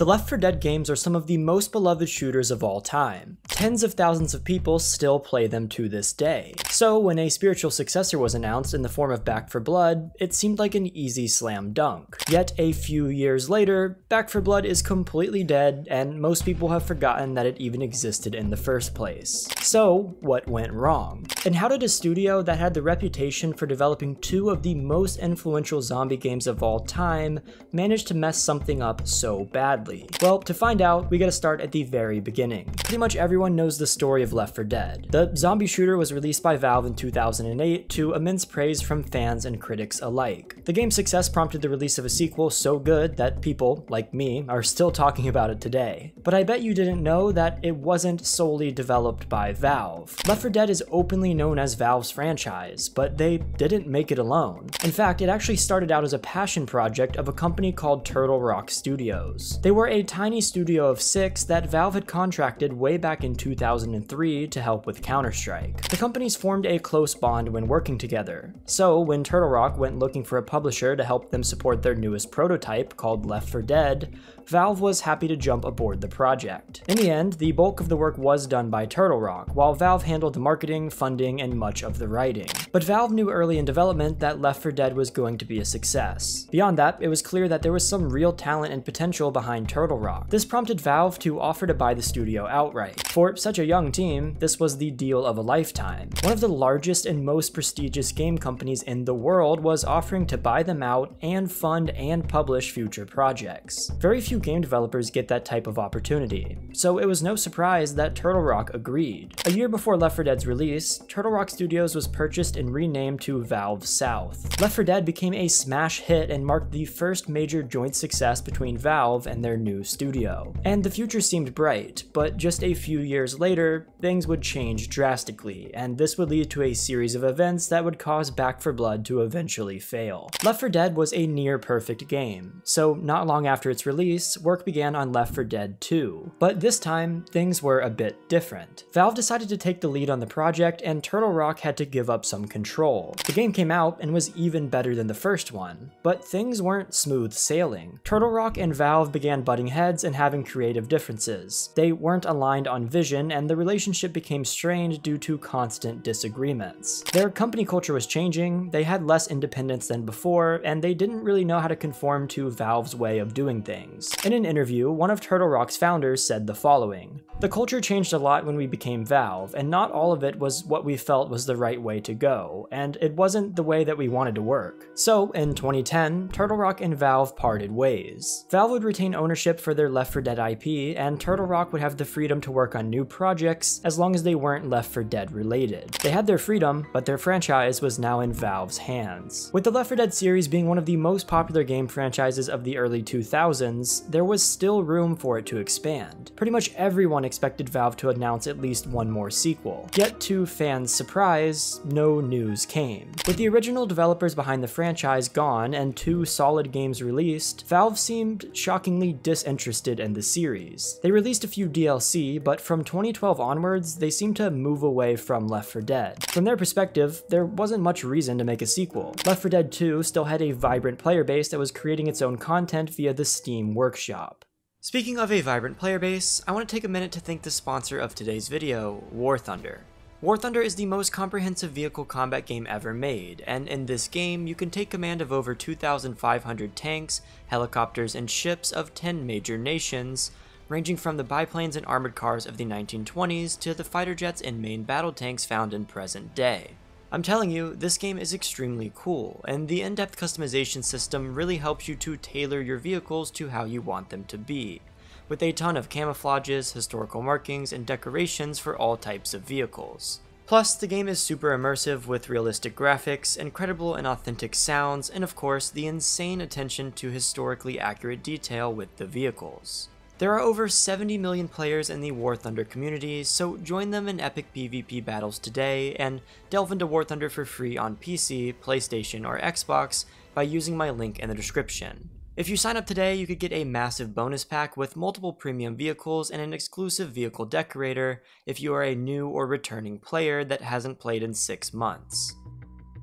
The Left 4 Dead games are some of the most beloved shooters of all time. Tens of thousands of people still play them to this day. So when a spiritual successor was announced in the form of Back 4 Blood, it seemed like an easy slam dunk. Yet a few years later, Back 4 Blood is completely dead and most people have forgotten that it even existed in the first place. So what went wrong? And how did a studio that had the reputation for developing two of the most influential zombie games of all time manage to mess something up so badly? Well, to find out, we gotta start at the very beginning. Pretty much everyone knows the story of Left 4 Dead. The zombie shooter was released by Valve in 2008 to immense praise from fans and critics alike. The game's success prompted the release of a sequel so good that people, like me, are still talking about it today. But I bet you didn't know that it wasn't solely developed by Valve. Left 4 Dead is openly known as Valve's franchise, but they didn't make it alone. In fact, it actually started out as a passion project of a company called Turtle Rock Studios. They were were a tiny studio of six that Valve had contracted way back in 2003 to help with Counter-Strike. The companies formed a close bond when working together, so when Turtle Rock went looking for a publisher to help them support their newest prototype, called Left 4 Dead, Valve was happy to jump aboard the project. In the end, the bulk of the work was done by Turtle Rock, while Valve handled the marketing, funding, and much of the writing. But Valve knew early in development that Left 4 Dead was going to be a success. Beyond that, it was clear that there was some real talent and potential behind Turtle Rock. This prompted Valve to offer to buy the studio outright. For such a young team, this was the deal of a lifetime. One of the largest and most prestigious game companies in the world was offering to buy them out and fund and publish future projects. Very few game developers get that type of opportunity, so it was no surprise that Turtle Rock agreed. A year before Left 4 Dead's release, Turtle Rock Studios was purchased and renamed to Valve South. Left 4 Dead became a smash hit and marked the first major joint success between Valve and their new studio. And the future seemed bright, but just a few years later, things would change drastically, and this would lead to a series of events that would cause Back 4 Blood to eventually fail. Left 4 Dead was a near perfect game, so not long after its release, work began on Left 4 Dead 2. But this time, things were a bit different. Valve decided to take the lead on the project, and Turtle Rock had to give up some control. The game came out and was even better than the first one, but things weren't smooth sailing. Turtle Rock and Valve began butting heads and having creative differences. They weren't aligned on vision, and the relationship became strained due to constant disagreements. Their company culture was changing, they had less independence than before, and they didn't really know how to conform to Valve's way of doing things. In an interview, one of Turtle Rock's founders said the following The culture changed a lot when we became Valve, and not all of it was what we felt was the right way to go, and it wasn't the way that we wanted to work. So, in 2010, Turtle Rock and Valve parted ways. Valve would retain ownership for their Left 4 Dead IP, and Turtle Rock would have the freedom to work on new projects as long as they weren't Left 4 Dead related. They had their freedom, but their franchise was now in Valve's hands. With the Left 4 Dead series being one of the most popular game franchises of the early 2000s, there was still room for it to expand. Pretty much everyone expected Valve to announce at least one more sequel. Yet to fans' surprise, no news came. With the original developers behind the franchise gone and two solid games released, Valve seemed shockingly disinterested in the series. They released a few DLC, but from 2012 onwards, they seemed to move away from Left 4 Dead. From their perspective, there wasn't much reason to make a sequel. Left 4 Dead 2 still had a vibrant player base that was creating its own content via the Steam Workshop. Speaking of a vibrant player base, I want to take a minute to thank the sponsor of today's video, War Thunder. War Thunder is the most comprehensive vehicle combat game ever made, and in this game, you can take command of over 2,500 tanks, helicopters, and ships of 10 major nations, ranging from the biplanes and armored cars of the 1920s to the fighter jets and main battle tanks found in present day. I'm telling you, this game is extremely cool, and the in-depth customization system really helps you to tailor your vehicles to how you want them to be, with a ton of camouflages, historical markings, and decorations for all types of vehicles. Plus, the game is super immersive with realistic graphics, incredible and authentic sounds, and of course, the insane attention to historically accurate detail with the vehicles. There are over 70 million players in the War Thunder community, so join them in epic PvP battles today and delve into War Thunder for free on PC, PlayStation, or Xbox by using my link in the description. If you sign up today, you could get a massive bonus pack with multiple premium vehicles and an exclusive vehicle decorator if you are a new or returning player that hasn't played in 6 months.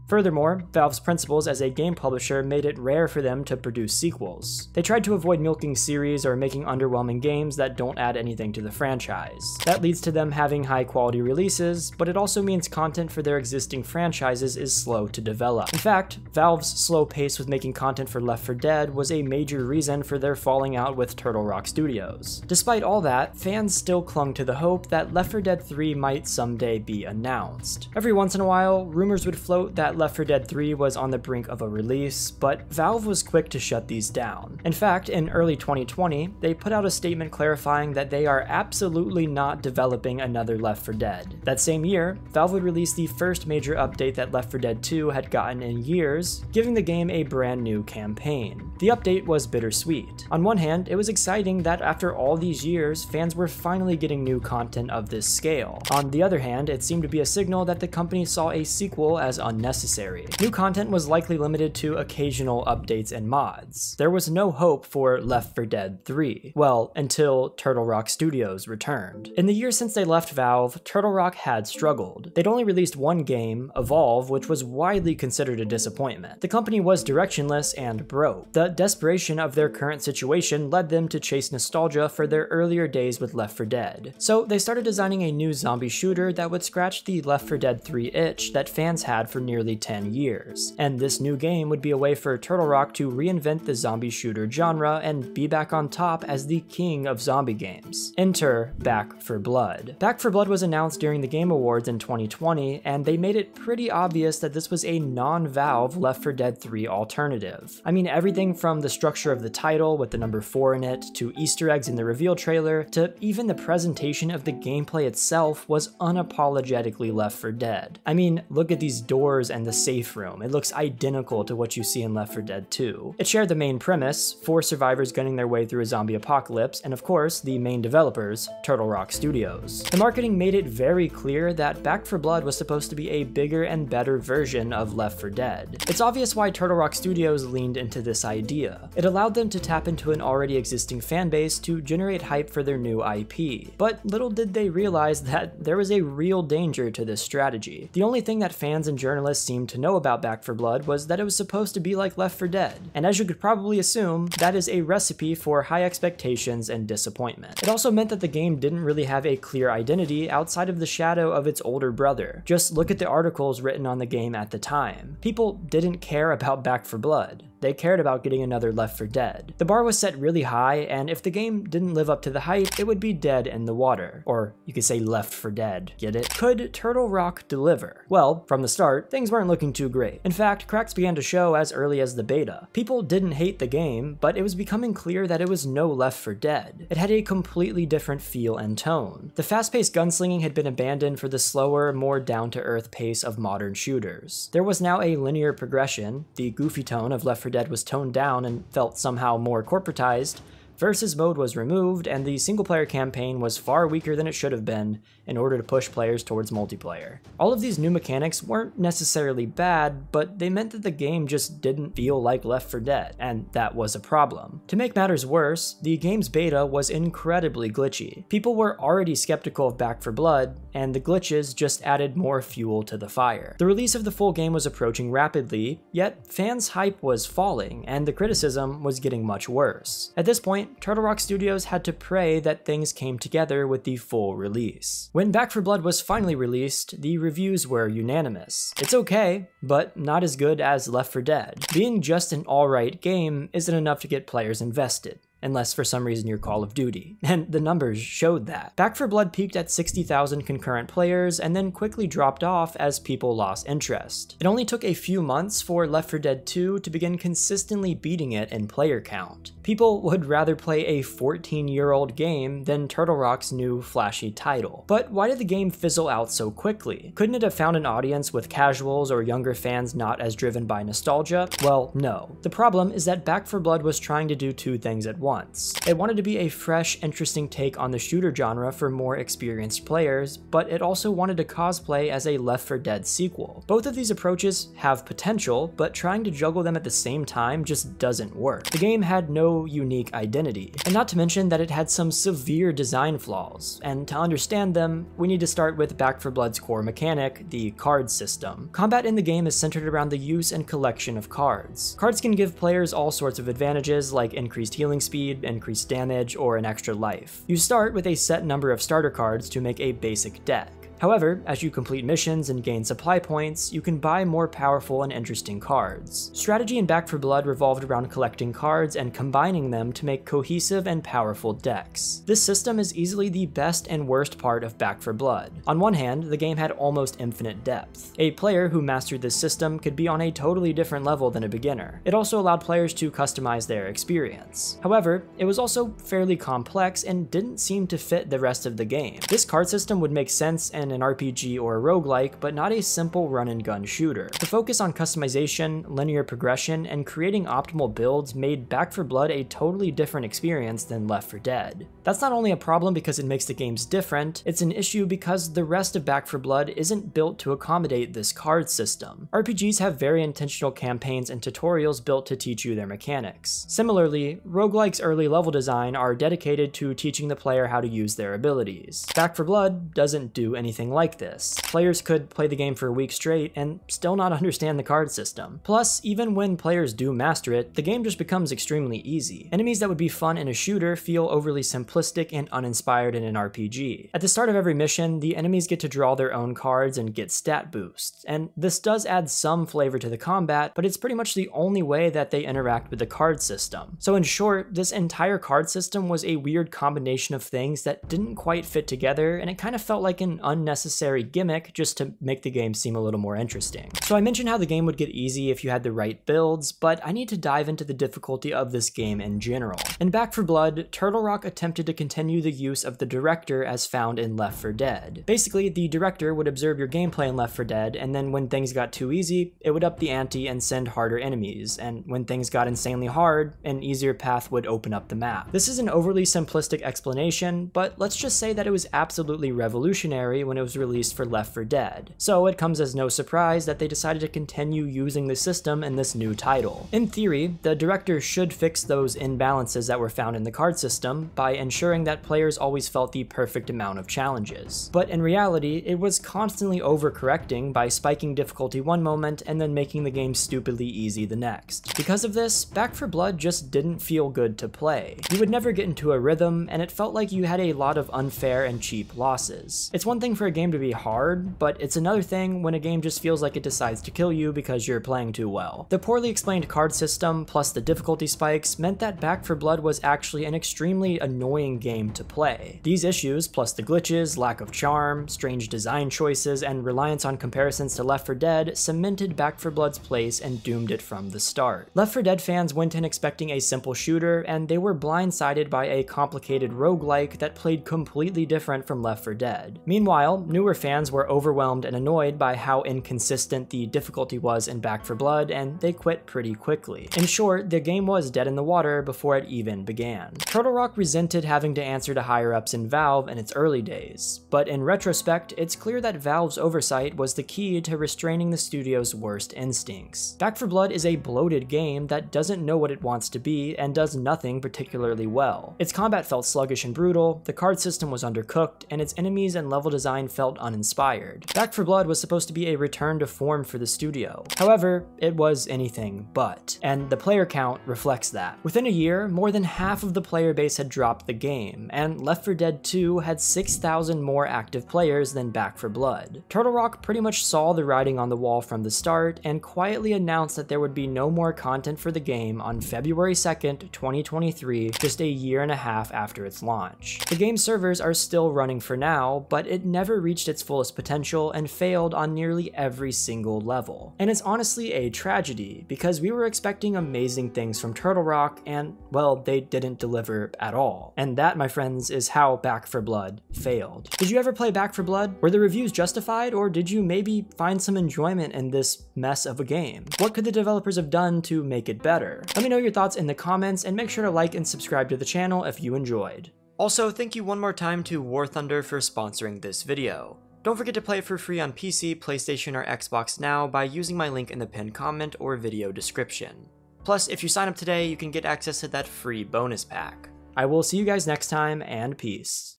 Furthermore, Valve's principles as a game publisher made it rare for them to produce sequels. They tried to avoid milking series or making underwhelming games that don't add anything to the franchise. That leads to them having high quality releases, but it also means content for their existing franchises is slow to develop. In fact, Valve's slow pace with making content for Left 4 Dead was a major reason for their falling out with Turtle Rock Studios. Despite all that, fans still clung to the hope that Left 4 Dead 3 might someday be announced. Every once in a while, rumors would float that Left 4 Dead 3 was on the brink of a release, but Valve was quick to shut these down. In fact, in early 2020, they put out a statement clarifying that they are absolutely not developing another Left 4 Dead. That same year, Valve would release the first major update that Left 4 Dead 2 had gotten in years, giving the game a brand new campaign. The update was bittersweet. On one hand, it was exciting that after all these years, fans were finally getting new content of this scale. On the other hand, it seemed to be a signal that the company saw a sequel as unnecessary. New content was likely limited to occasional updates and mods. There was no hope for Left 4 Dead 3. Well, until Turtle Rock Studios returned. In the years since they left Valve, Turtle Rock had struggled. They'd only released one game, Evolve, which was widely considered a disappointment. The company was directionless and broke. The desperation of their current situation led them to chase nostalgia for their earlier days with Left 4 Dead. So they started designing a new zombie shooter that would scratch the Left 4 Dead 3 itch that fans had for nearly 10 years. And this new game would be a way for Turtle Rock to reinvent the zombie shooter genre and be back on top as the king of zombie games. Enter Back 4 Blood. Back 4 Blood was announced during the Game Awards in 2020, and they made it pretty obvious that this was a non-Valve Left 4 Dead 3 alternative. I mean, everything from the structure of the title with the number 4 in it, to Easter eggs in the reveal trailer, to even the presentation of the gameplay itself was unapologetically Left 4 Dead. I mean, look at these doors and the safe room. It looks identical to what you see in Left 4 Dead 2. It shared the main premise, four survivors gunning their way through a zombie apocalypse, and of course, the main developers, Turtle Rock Studios. The marketing made it very clear that Back 4 Blood was supposed to be a bigger and better version of Left 4 Dead. It's obvious why Turtle Rock Studios leaned into this idea. It allowed them to tap into an already existing fanbase to generate hype for their new IP. But little did they realize that there was a real danger to this strategy. The only thing that fans and journalists seemed to know about Back 4 Blood was that it was supposed to be like Left 4 Dead, and as you could probably assume, that is a recipe for high expectations and disappointment. It also meant that the game didn't really have a clear identity outside of the shadow of its older brother. Just look at the articles written on the game at the time. People didn't care about Back 4 Blood. They cared about getting another Left 4 Dead. The bar was set really high, and if the game didn't live up to the hype, it would be dead in the water. Or you could say Left 4 Dead, get it? Could Turtle Rock deliver? Well, from the start, things weren't looking too great. In fact, cracks began to show as early as the beta. People didn't hate the game, but it was becoming clear that it was no Left 4 Dead. It had a completely different feel and tone. The fast-paced gunslinging had been abandoned for the slower, more down-to-earth pace of modern shooters. There was now a linear progression, the goofy tone of Left 4 Dead was toned down and felt somehow more corporatized, Versus mode was removed, and the single player campaign was far weaker than it should have been in order to push players towards multiplayer. All of these new mechanics weren't necessarily bad, but they meant that the game just didn't feel like Left 4 Dead, and that was a problem. To make matters worse, the game's beta was incredibly glitchy. People were already skeptical of Back 4 Blood, and the glitches just added more fuel to the fire. The release of the full game was approaching rapidly, yet fans' hype was falling, and the criticism was getting much worse. At this point, Turtle Rock Studios had to pray that things came together with the full release. When Back 4 Blood was finally released, the reviews were unanimous. It's okay, but not as good as Left 4 Dead. Being just an alright game isn't enough to get players invested unless for some reason you're Call of Duty. And the numbers showed that. Back 4 Blood peaked at 60,000 concurrent players and then quickly dropped off as people lost interest. It only took a few months for Left 4 Dead 2 to begin consistently beating it in player count. People would rather play a 14 year old game than Turtle Rock's new flashy title. But why did the game fizzle out so quickly? Couldn't it have found an audience with casuals or younger fans not as driven by nostalgia? Well, no. The problem is that Back 4 Blood was trying to do two things at once once. It wanted to be a fresh, interesting take on the shooter genre for more experienced players, but it also wanted to cosplay as a Left 4 Dead sequel. Both of these approaches have potential, but trying to juggle them at the same time just doesn't work. The game had no unique identity, and not to mention that it had some severe design flaws, and to understand them, we need to start with Back 4 Blood's core mechanic, the card system. Combat in the game is centered around the use and collection of cards. Cards can give players all sorts of advantages like increased healing speed, increased damage, or an extra life. You start with a set number of starter cards to make a basic deck. However, as you complete missions and gain supply points, you can buy more powerful and interesting cards. Strategy in Back 4 Blood revolved around collecting cards and combining them to make cohesive and powerful decks. This system is easily the best and worst part of Back 4 Blood. On one hand, the game had almost infinite depth. A player who mastered this system could be on a totally different level than a beginner. It also allowed players to customize their experience. However, it was also fairly complex and didn't seem to fit the rest of the game. This card system would make sense and an RPG or a roguelike, but not a simple run and gun shooter. The focus on customization, linear progression, and creating optimal builds made Back 4 Blood a totally different experience than Left 4 Dead. That's not only a problem because it makes the games different, it's an issue because the rest of Back 4 Blood isn't built to accommodate this card system. RPGs have very intentional campaigns and tutorials built to teach you their mechanics. Similarly, roguelikes early level design are dedicated to teaching the player how to use their abilities. Back 4 Blood doesn't do anything anything like this. Players could play the game for a week straight and still not understand the card system. Plus, even when players do master it, the game just becomes extremely easy. Enemies that would be fun in a shooter feel overly simplistic and uninspired in an RPG. At the start of every mission, the enemies get to draw their own cards and get stat boosts, and this does add some flavor to the combat, but it's pretty much the only way that they interact with the card system. So in short, this entire card system was a weird combination of things that didn't quite fit together, and it kind of felt like an unnecessary unnecessary gimmick just to make the game seem a little more interesting. So I mentioned how the game would get easy if you had the right builds, but I need to dive into the difficulty of this game in general. In Back 4 Blood, Turtle Rock attempted to continue the use of the director as found in Left 4 Dead. Basically, the director would observe your gameplay in Left 4 Dead, and then when things got too easy, it would up the ante and send harder enemies, and when things got insanely hard, an easier path would open up the map. This is an overly simplistic explanation, but let's just say that it was absolutely revolutionary when it was released for Left 4 Dead, so it comes as no surprise that they decided to continue using the system in this new title. In theory, the director should fix those imbalances that were found in the card system by ensuring that players always felt the perfect amount of challenges. But in reality, it was constantly overcorrecting by spiking difficulty one moment and then making the game stupidly easy the next. Because of this, Back 4 Blood just didn't feel good to play. You would never get into a rhythm, and it felt like you had a lot of unfair and cheap losses. It's one thing for a game to be hard, but it's another thing when a game just feels like it decides to kill you because you're playing too well. The poorly explained card system plus the difficulty spikes meant that Back 4 Blood was actually an extremely annoying game to play. These issues, plus the glitches, lack of charm, strange design choices, and reliance on comparisons to Left 4 Dead cemented Back 4 Blood's place and doomed it from the start. Left 4 Dead fans went in expecting a simple shooter, and they were blindsided by a complicated roguelike that played completely different from Left 4 Dead. Meanwhile, newer fans were overwhelmed and annoyed by how inconsistent the difficulty was in Back 4 Blood, and they quit pretty quickly. In short, the game was dead in the water before it even began. Turtle Rock resented having to answer to higher-ups in Valve in its early days, but in retrospect, it's clear that Valve's oversight was the key to restraining the studio's worst instincts. Back 4 Blood is a bloated game that doesn't know what it wants to be and does nothing particularly well. Its combat felt sluggish and brutal, the card system was undercooked, and its enemies and level design felt uninspired. Back 4 Blood was supposed to be a return to form for the studio. However, it was anything but, and the player count reflects that. Within a year, more than half of the player base had dropped the game, and Left 4 Dead 2 had 6,000 more active players than Back 4 Blood. Turtle Rock pretty much saw the writing on the wall from the start and quietly announced that there would be no more content for the game on February 2nd, 2023, just a year and a half after its launch. The game's servers are still running for now, but it never never reached its fullest potential and failed on nearly every single level. And it's honestly a tragedy, because we were expecting amazing things from Turtle Rock, and, well, they didn't deliver at all. And that, my friends, is how Back 4 Blood failed. Did you ever play Back 4 Blood? Were the reviews justified, or did you maybe find some enjoyment in this mess of a game? What could the developers have done to make it better? Let me know your thoughts in the comments, and make sure to like and subscribe to the channel if you enjoyed. Also, thank you one more time to War Thunder for sponsoring this video. Don't forget to play it for free on PC, PlayStation, or Xbox now by using my link in the pinned comment or video description. Plus, if you sign up today, you can get access to that free bonus pack. I will see you guys next time, and peace.